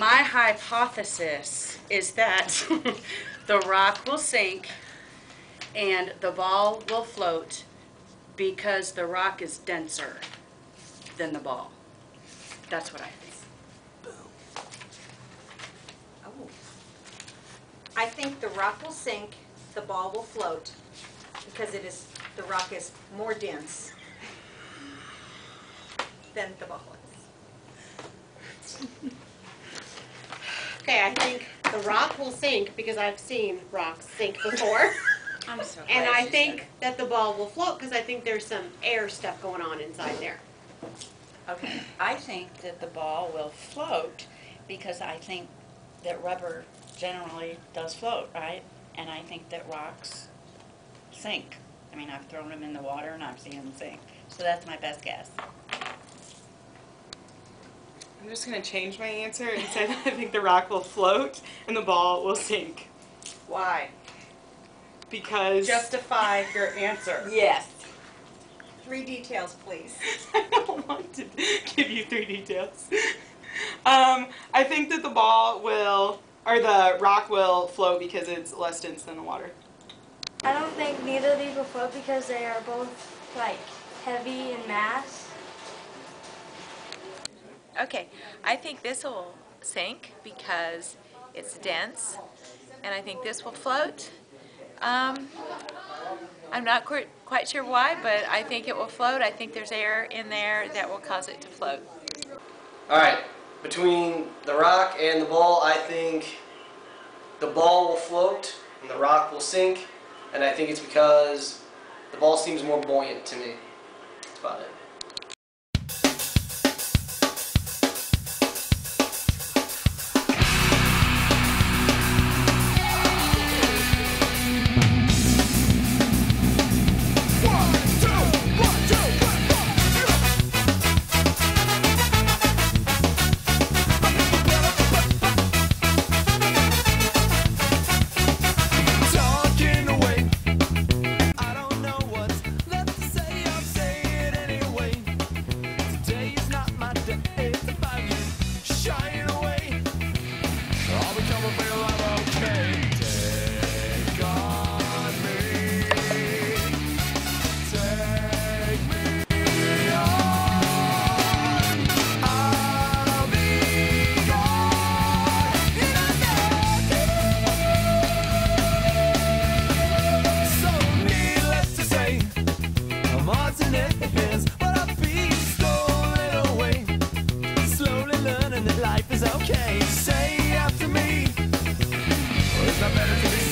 My hypothesis is that the rock will sink and the ball will float because the rock is denser than the ball. That's what I think. Boom. Oh. I think the rock will sink, the ball will float, because it is, the rock is more dense than the ball is. Okay, I think the rock will sink because I've seen rocks sink before. I'm so and I think that the ball will float because I think there's some air stuff going on inside there. Okay, I think that the ball will float because I think that rubber generally does float, right? And I think that rocks sink. I mean, I've thrown them in the water and I've seen them sink. So that's my best guess. I'm just gonna change my answer and say that I think the rock will float and the ball will sink Why? because Justify your answer. Yes. Three details, please. I don't want to give you three details. Um, I think that the ball will or the rock will float because it's less dense than the water. I don't think neither of these will float because they are both like heavy in mass. Okay, I think this will sink because it's dense, and I think this will float. Um, I'm not quite, quite sure why, but I think it will float. I think there's air in there that will cause it to float. All right, between the rock and the ball, I think the ball will float and the rock will sink, and I think it's because the ball seems more buoyant to me. That's about it. okay, say after me. Better to be